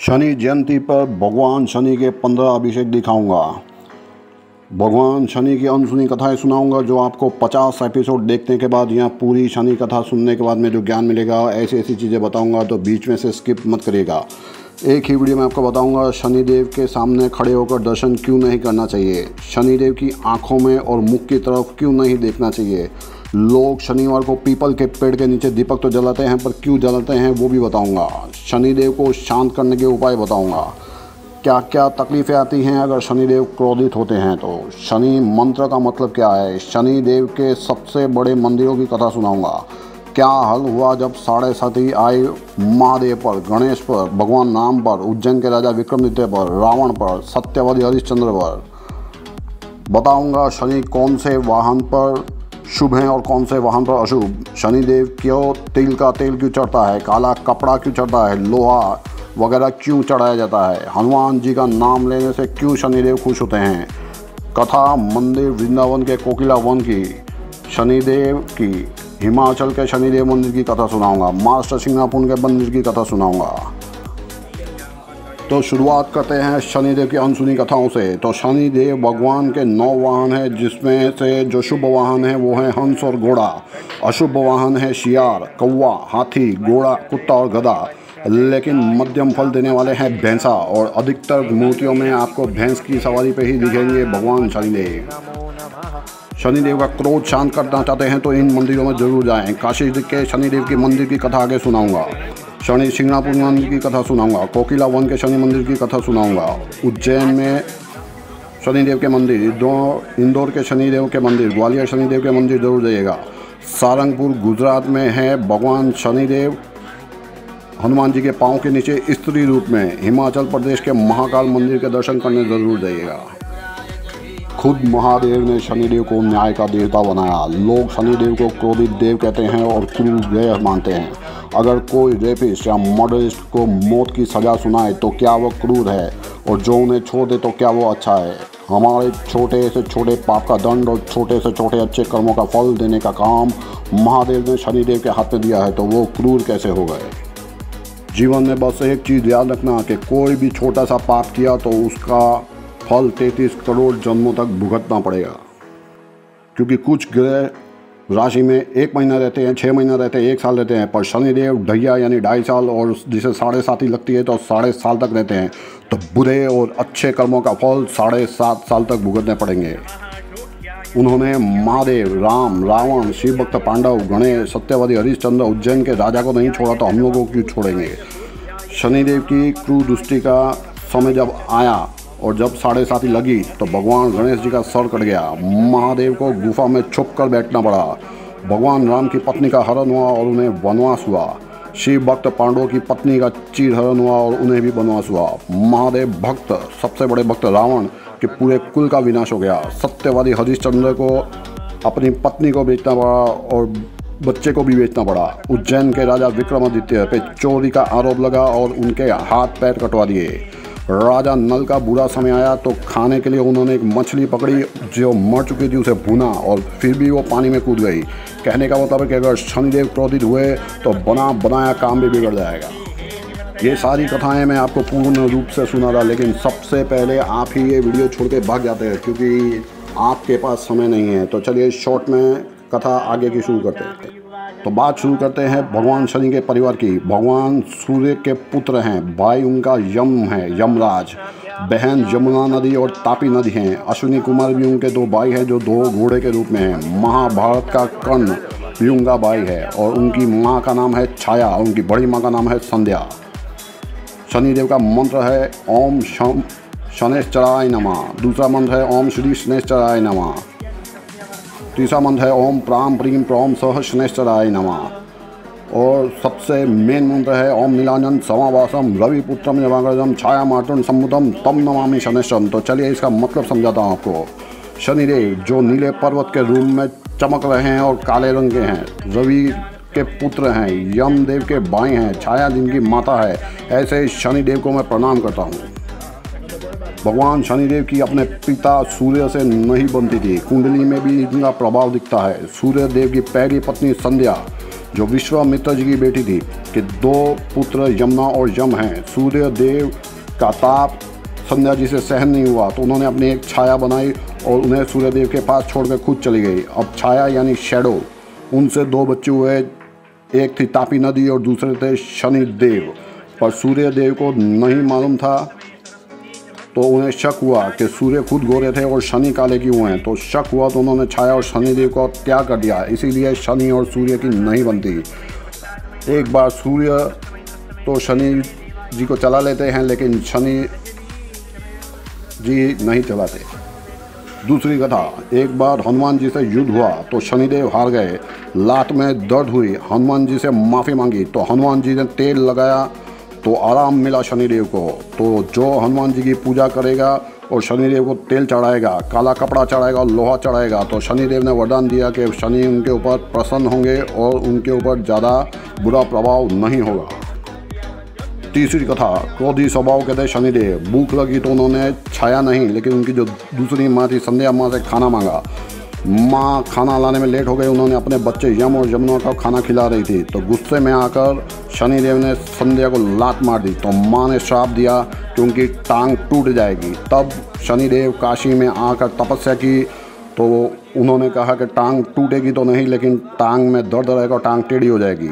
शनि जयंती पर भगवान शनि के पंद्रह अभिषेक दिखाऊँगा। भगवान शनि की अनसुनी कथाएँ सुनाऊँगा, जो आपको पचास एपिसोड देखने के बाद या पूरी शनि कथा सुनने के बाद में जो ज्ञान मिलेगा ऐसी ऐसी चीज़ें बताऊँगा तो बीच में से स्किप मत करिएगा। एक ही वीडियो में आपको बताऊँगा, शनिदेव के सामने खड़े होकर दर्शन क्यों नहीं करना चाहिए? शनिदेव की आँखों में और मुख की तरफ़ क्यों नहीं देखना चाहिए? लोग शनिवार को पीपल के पेड़ के नीचे दीपक तो जलाते हैं, पर क्यों जलाते हैं, वो भी बताऊँगा। शनिदेव को शांत करने के उपाय बताऊँगा। क्या क्या तकलीफ़ें आती हैं अगर शनिदेव क्रोधित होते हैं तो? शनि मंत्र का मतलब क्या है? शनिदेव के सबसे बड़े मंदिरों की कथा सुनाऊँगा। क्या हल हुआ जब साढ़े साथी आए महादेव पर, गणेश पर, भगवान राम पर, उज्जैन के राजा विक्रमादित्य पर, रावण पर, सत्यवादी हरिश्चंद्र पर? बताऊँगा, शनि कौन से वाहन पर शुभ हैं और कौन से? वाहन पर अशुभ। शनिदेव क्यों तिल का तेल क्यों चढ़ता है? काला कपड़ा क्यों चढ़ता है? लोहा वगैरह क्यों चढ़ाया जाता है? हनुमान जी का नाम लेने से क्यों शनिदेव खुश होते हैं? कथा मंदिर वृंदावन के कोकिला वन की, शनिदेव की, हिमाचल के शनिदेव मंदिर की कथा सुनाऊँगा। मास्टर सिंगापुर के मंदिर की कथा सुनाऊँगा। तो शुरुआत करते हैं शनिदेव की अनसुनी कथाओं से। तो शनिदेव भगवान के नौ वाहन है, जिसमें से जो शुभ वाहन है, वो है हंस और घोड़ा। अशुभ वाहन है शियार, कौवा, हाथी, घोड़ा, कुत्ता और गधा। लेकिन मध्यम फल देने वाले हैं भैंसा और अधिकतर मूर्तियों में आपको भैंस की सवारी पे ही दिखेंगे भगवान शनिदेव। शनिदेव का क्रोध शांत करना चाहते हैं तो इन मंदिरों में ज़रूर जाएँ। काशी के शनिदेव के मंदिर की कथा आगे सुनाऊँगा। शनि सिंगनापुर मंदिर की कथा सुनाऊँगा, कोकिला वन के शनि मंदिर की कथा सुनाऊँगा। उज्जैन में शनिदेव के मंदिर इंदौर इंदौर के शनिदेव के मंदिर, ग्वालियर शनिदेव के मंदिर ज़रूर जाइएगा। सारंगपुर गुजरात में है, भगवान शनिदेव हनुमान जी के पाँव के नीचे स्त्री रूप में, हिमाचल प्रदेश के महाकाल मंदिर के दर्शन करने ज़रूर जाइएगा। खुद महादेव ने शनिदेव को न्याय का देवता बनाया। लोग शनिदेव को क्रोधित देव कहते हैं और क्रूर देव मानते हैं। अगर कोई रेपिस्ट या मर्डरिस्ट को मौत की सज़ा सुनाए तो क्या वो क्रूर है? और जो उन्हें छोड़ दे तो क्या वो अच्छा है? हमारे छोटे से छोटे पाप का दंड और छोटे से छोटे अच्छे कर्मों का फल देने का काम महादेव ने शनिदेव के हाथ में दिया है तो वो क्रूर कैसे हो गए? जीवन में बस एक चीज़ याद रखना कि कोई भी छोटा सा पाप किया तो उसका फल तैंतीस करोड़ जन्मों तक भुगतना पड़ेगा। क्योंकि कुछ ग्रह राशि में एक महीना रहते हैं छः महीना रहते हैं, एक साल रहते हैं, पर शनिदेव, ढैया यानी ढाई साल और जिसे साढ़े सात ही लगती है तो साढ़े साल तक रहते हैं। तो बुरे और अच्छे कर्मों का फल साढ़े सात साल तक भुगतने पड़ेंगे। उन्होंने महादेव, राम, रावण शिव भक्त पांडव, गणेश, सत्यवादी हरिश्चंद्र, उज्जैन के राजा को नहीं छोड़ा तो हम लोगों को क्यों छोड़ेंगे? शनिदेव की क्रू दृष्टि का समय जब आया और जब साढ़े ही लगी तो भगवान गणेश जी का सर कट गया। महादेव को गुफा में छुप कर बैठना पड़ा। भगवान राम की पत्नी का हरण हुआ और उन्हें वनवास हुआ। शिव भक्त पांडवों की पत्नी का चीर हरण हुआ और उन्हें भी वनवास हुआ। महादेव भक्त, सबसे बड़े भक्त रावण के पूरे कुल का विनाश हो गया। सत्यवादी हरिश्चंद्र को अपनी पत्नी को बेचना पड़ा और बच्चे को भी बेचना पड़ा। उज्जैन के राजा विक्रमादित्य पे चोरी का आरोप लगा और उनके हाथ पैर कटवा दिए। राजा नल का बुरा समय आया तो खाने के लिए उन्होंने एक मछली पकड़ी जो मर चुकी थी, उसे भुना और फिर भी वो पानी में कूद गई। कहने का मतलब कि अगर शनिदेव क्रोधित हुए तो बना बनाया काम भी बिगड़ जाएगा। ये सारी कथाएँ मैं आपको पूर्ण रूप से सुना रहा लेकिन सबसे पहले आप ही ये वीडियो छोड़ के भाग जाते हैं, क्योंकि आपके पास समय नहीं है। तो चलिए शॉर्ट में कथा आगे की शुरू करते हैं। तो बात शुरू करते हैं भगवान शनि के परिवार की। भगवान सूर्य के पुत्र हैं, भाई उनका यम है, यमराज। बहन यमुना नदी और तापी नदी हैं। अश्विनी कुमार भी उनके दो भाई हैं, जो दो घोड़े के रूप में हैं। महाभारत का कर्ण भी उनका भाई है और उनकी माँ का नाम है छाया और उनकी बड़ी माँ का नाम है संध्या। शनिदेव का मंत्र है ओम शम शनेश्चराय नमा। दूसरा मंत्र है ओम श्री शनेश्चराय नमा। तीसरा मंत्र है, ओम प्राम प्रीम प्रोम सह शनेश्वराय नमा। और सबसे मेन मंत्र है, ओम नीलांजन समावासम रवि पुत्रम यवागजम छाया मातुन समुदम तम नमामि शनेश्वरम तो चलिए इसका मतलब समझाता हूँ आपको। शनिदेव जो नीले पर्वत के रूप में चमक रहे हैं और काले रंग के हैं, रवि के पुत्र हैं यम देव के भाई हैं छाया जिनकी माता है, ऐसे शनिदेव को मैं प्रणाम करता हूँ। भगवान शनिदेव की अपने पिता सूर्य से नहीं बनती थी। कुंडली में भी इनका प्रभाव दिखता है। सूर्य देव की पहली पत्नी संध्या, जो विश्वामित्र जी की बेटी थी, कि दो पुत्र यमुना और यम हैं। सूर्य देव का ताप संध्या जी से सहन नहीं हुआ तो उन्होंने अपनी एक छाया बनाई और उन्हें सूर्यदेव के पास छोड़कर खुद चली गई। अब छाया यानी शेडो उनसे दो बच्चे हुए। एक थी तापी नदी और दूसरे थे शनि देव पर सूर्य देव को नहीं मालूम था तो उन्हें शक हुआ कि सूर्य खुद गोरे थे और शनि काले की हुए हैं तो शक हुआ तो उन्होंने छाया और शनि देव को त्याग कर दिया इसीलिए शनि और सूर्य की नहीं बनती एक बार सूर्य तो शनि जी को चला लेते हैं लेकिन शनि जी नहीं चलाते दूसरी कथा एक बार हनुमान जी से युद्ध हुआ तो शनिदेव हार गए लात में दर्द हुई हनुमान जी से माफ़ी मांगी तो हनुमान जी ने तेल लगाया तो आराम मिला शनिदेव को। तो जो हनुमान जी की पूजा करेगा और शनिदेव को तेल चढ़ाएगा, काला कपड़ा चढ़ाएगा और लोहा चढ़ाएगा तो शनिदेव ने वरदान दिया कि शनि उनके ऊपर प्रसन्न होंगे और उनके ऊपर ज़्यादा बुरा प्रभाव नहीं होगा। तीसरी कथा, क्रोधी स्वभाव कहते शनिदेव। भूख लगी तो उन्होंने छाया नहीं, लेकिन उनकी जो दूसरी माँ थी, संध्या माँ से खाना मांगा। माँ खाना लाने में लेट हो गई, उन्होंने अपने बच्चे यम और यमुना का खाना खिला रही थी। तो गुस्से में आकर शनिदेव ने संध्या को लात मार दी। तो माँ ने श्राप दिया कि उनकी टांग टूट जाएगी। तब शनिदेव काशी में आकर तपस्या की। तो उन्होंने कहा कि टांग टूटेगी तो नहीं, लेकिन टांग में दर्द रहेगा और टांग टेढ़ी हो जाएगी।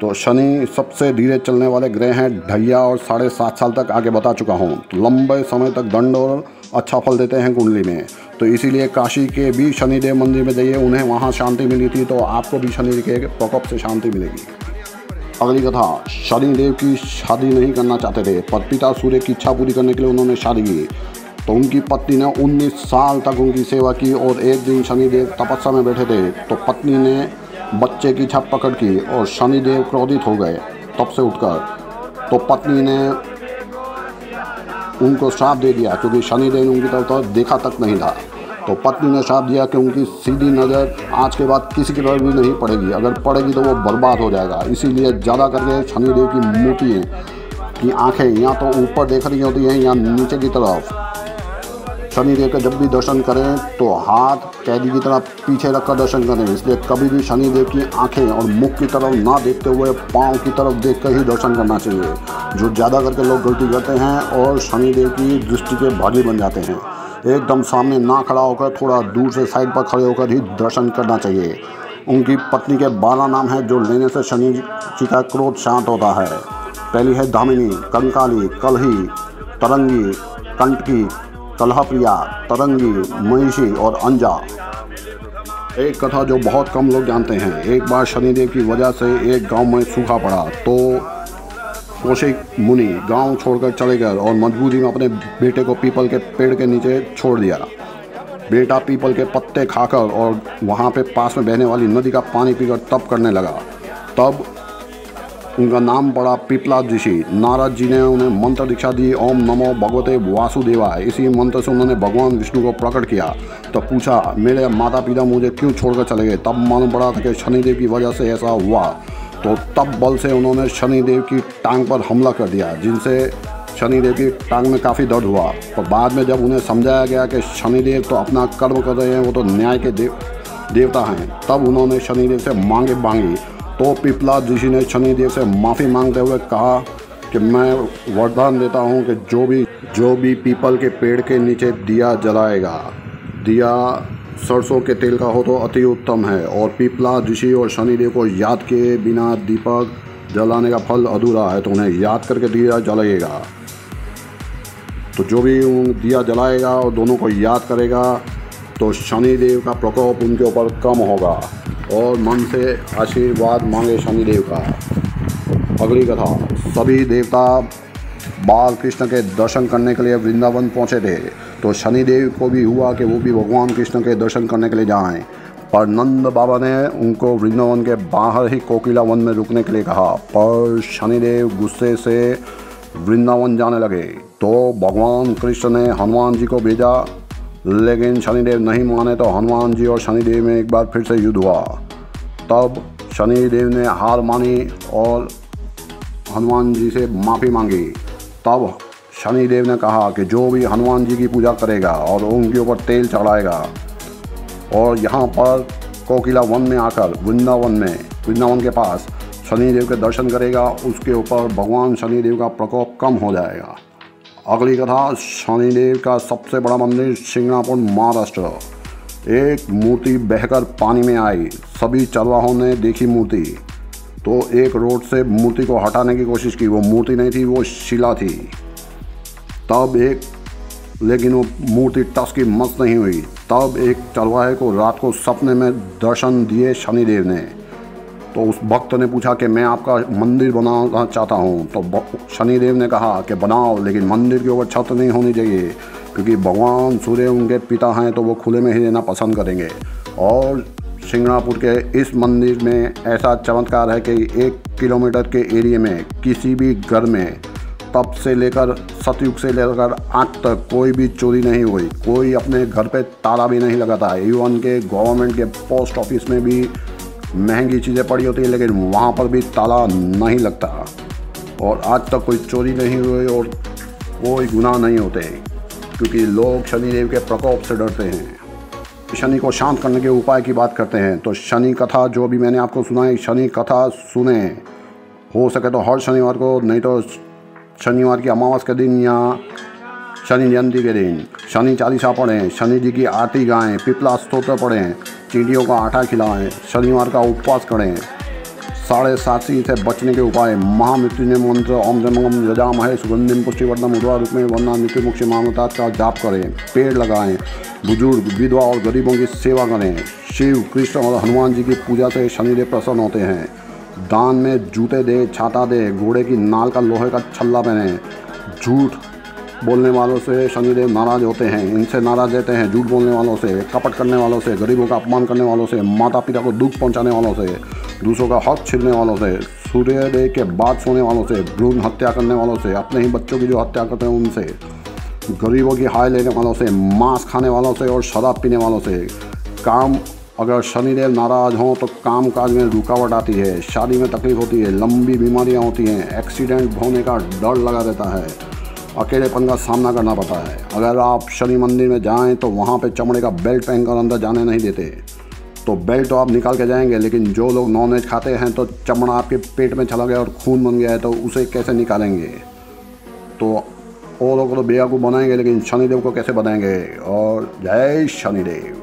तो शनि सबसे धीरे चलने वाले ग्रह हैं। ढैया और साढ़े सात साल तक आगे बता चुका हूँ। तो लंबे समय तक दंड और अच्छा फल देते हैं कुंडली में। तो इसीलिए काशी के भी शनिदेव मंदिर में जाइए, उन्हें वहाँ शांति मिली थी तो आपको भी शनि के प्रकोप से शांति मिलेगी। अगली कथा, शनिदेव की शादी नहीं करना चाहते थे, पर पिता सूर्य की इच्छा पूरी करने के लिए उन्होंने शादी की। तो उनकी पत्नी ने 19 साल तक उनकी सेवा की और एक दिन शनिदेव तपस्या में बैठे थे तो पत्नी ने बच्चे की छप पकड़ की और शनिदेव क्रोधित हो गए तब से उठकर। तो पत्नी ने उनको श्राप दे दिया, क्योंकि शनिदेव उनकी तरफ़ तो देखा तक नहीं था। तो पत्नी ने श्राप दिया कि उनकी सीधी नज़र आज के बाद किसी की तरफ़ भी नहीं पड़ेगी। अगर पड़ेगी तो वो बर्बाद हो जाएगा। इसीलिए ज़्यादा करके शनिदेव की मूर्ति की आँखें या तो ऊपर देख रही होती हैं या नीचे की तरफ़। शनिदेव का जब भी दर्शन करें तो हाथ कैदी की तरह पीछे रखकर दर्शन करें। इसलिए कभी भी शनिदेव की आँखें और मुख की तरफ़ ना देखते हुए पाँव की तरफ़ देख कर ही दर्शन करना चाहिए। जो ज़्यादा करके लोग गलती करते हैं और शनिदेव की दृष्टि के भागी बन जाते हैं। एकदम सामने ना खड़ा होकर, थोड़ा दूर से साइड पर खड़े होकर ही दर्शन करना चाहिए। उनकी पत्नी के बारह नाम हैं, जो लेने से शनि जी का क्रोध शांत होता है। पहली है दामिनी, कंकाली, कलही, तरंगी, कंटकी कलहप्रिया तरंगी महिषी और अंजा। एक कथा जो बहुत कम लोग जानते हैं। एक बार शनिदेव की वजह से एक गाँव में सूखा पड़ा तो कौशिक मुनि गाँव छोड़कर चले गए और मजबूरी में अपने बेटे को पीपल के पेड़ के नीचे छोड़ दिया। बेटा पीपल के पत्ते खाकर और वहाँ पे पास में बहने वाली नदी का पानी पीकर तप करने लगा। तब उनका नाम पड़ा पिपला ऋषि नारद जी ने उन्हें मंत्र दीक्षा दी। ओम नमो भगवते वासुदेवा इसी मंत्र से उन्होंने भगवान विष्णु को प्रकट किया। तो पूछा, मेरे माता पिता मुझे क्यों छोड़कर चले गए? तब मालूम पड़ा था कि शनिदेव की वजह से ऐसा हुआ। तो तब बल से उन्होंने शनिदेव की टांग पर हमला कर दिया, जिनसे शनिदेव की टांग में काफ़ी दर्द हुआ। तो बाद में जब उन्हें समझाया गया कि शनिदेव तो अपना कर्म कर रहे हैं, वो तो न्याय के देव देवता हैं, तब उन्होंने शनिदेव से मांगे मांगी तो पिपला ऋषि ने शनिदेव से माफ़ी मांगते हुए कहा कि मैं वरदान देता हूँ कि जो भी जो भी पीपल के पेड़ के नीचे दिया जलाएगा, दिया सरसों के तेल का हो तो अति उत्तम है। और पीपला ऋषि और शनिदेव को याद किए बिना दीपक जलाने का फल अधूरा है तो उन्हें याद करके दिया जलाइएगा तो जो भी दिया जलाएगा और दोनों को याद करेगा तो शनिदेव का प्रकोप उनके ऊपर कम होगा। और मन से आशीर्वाद मांगे शनिदेव का। अगली कथा। सभी देवता बाल कृष्ण के दर्शन करने के लिए वृंदावन पहुँचे थे। तो शनिदेव को भी हुआ कि वो भी भगवान कृष्ण के दर्शन करने के लिए जाएँ। पर नंद बाबा ने उनको वृंदावन के बाहर ही कोकिला वन में रुकने के लिए कहा। पर शनिदेव गुस्से से वृंदावन जाने लगे। तो भगवान कृष्ण ने हनुमान जी को भेजा। लेकिन शनिदेव नहीं माने तो हनुमान जी और शनिदेव में एक बार फिर से युद्ध हुआ। तब शनिदेव ने हार मानी और हनुमान जी से माफ़ी मांगी। तब शनिदेव ने कहा कि जो भी हनुमान जी की पूजा करेगा और उनके ऊपर तेल चढ़ाएगा और यहाँ पर कोकिला वन में आकर वृंदावन में, वृंदावन के पास शनिदेव के दर्शन करेगा, उसके ऊपर भगवान शनिदेव का प्रकोप कम हो जाएगा। अगली कथा, शनिदेव का सबसे बड़ा मंदिर सिंगापुर, महाराष्ट्र। एक मूर्ति बहकर पानी में आई। सभी चरवाहों ने देखी मूर्ति। तो एक रोड से मूर्ति को हटाने की कोशिश की। वो मूर्ति नहीं थी, वो शिला थी। तब एक, लेकिन वो मूर्ति टस की मस्त नहीं हुई। तब एक चरवाहे को रात को सपने में दर्शन दिए शनिदेव ने। तो उस भक्त ने पूछा कि मैं आपका मंदिर बनाना चाहता हूँ। तो शनिदेव ने कहा कि बनाओ, लेकिन मंदिर के ऊपर छत नहीं होनी चाहिए, क्योंकि भगवान सूर्य उनके पिता हैं तो वो खुले में ही रहना पसंद करेंगे। और सिंगनापुर के इस मंदिर में ऐसा चमत्कार है कि एक किलोमीटर के एरिए में, किसी भी घर में तब से लेकर सतयुग से लेकर आज तक कोई भी चोरी नहीं हुई। कोई अपने घर पे ताला भी नहीं लगाता। इवन के गवर्नमेंट के पोस्ट ऑफ़िस में भी महँगी चीज़ें पड़ी होती हैं, लेकिन वहाँ पर भी ताला नहीं लगता। और आज तक कोई चोरी नहीं हुई और कोई गुनाह नहीं होते क्योंकि लोग शनिदेव के प्रकोप से डरते हैं। शनि को शांत करने के उपाय की बात करते हैं तो शनि कथा जो भी मैंने आपको सुनाई, शनि कथा सुने। हो सके तो हर शनिवार को, नहीं तो शनिवार की अमावस के दिन या शनि जयंती के दिन, शनि चालीसा पढ़ें, शनि जी की आरती गाएँ, पिपला स्त्रोत्र पढ़ें, चींटियों का आटा खिलाएँ, शनिवार का उपवास करें। साढ़े साथी से बचने के उपाय महामृत्युंजय मंत्र ओम जमगम यजा महे, सुगंधिम पुष्टिवर्धन उद्वा रूप में वरना मुक्ति मामता का जाप करें, पेड़ लगाएँ, बुज़ुर्ग, विधवा और गरीबों की सेवा करें। शिव, कृष्ण और हनुमान जी की पूजा से शनिदेव प्रसन्न होते हैं। दान में जूते दे, छाता दे, घोड़े की नाल का लोहे का छल्ला पहने, झूठ बोलने वालों से शनिदेव नाराज़ होते हैं, इनसे नाराज़ रहते हैं झूठ बोलने वालों से, कपट करने वालों से, गरीबों का अपमान करने वालों से माता पिता को दुख पहुँचाने वालों से, दूसरों का हक छीनने वालों से, सूर्योदय के बाद सोने वालों से, भ्रूण हत्या करने वालों से, अपने ही बच्चों की जो हत्या करते हैं उनसे, गरीबों की हाय लेने वालों से, मांस खाने वालों से और शराब पीने वालों से, काम अगर शनिदेव नाराज़ हों तो काम काज में रुकावट आती है, शादी में तकलीफ़ होती है, लंबी बीमारियाँ होती हैं, एक्सीडेंट होने का डर लगा रहता है। अकेलेपन का सामना करना पड़ता है। अगर आप शनि मंदिर में जाएँ तो वहाँ पे चमड़े का बेल्ट पहनकर अंदर जाने नहीं देते। तो बेल्ट तो आप निकाल के जाएँगे, लेकिन जो लोग नॉनवेज खाते हैं तो चमड़ा आपके पेट में चला गया और खून बन गया है तो उसे कैसे निकालेंगे? तो वो लोग तो बेहकू बनाएँगे, लेकिन शनिदेव को कैसे बनाएँगे? और जय शनिदेव।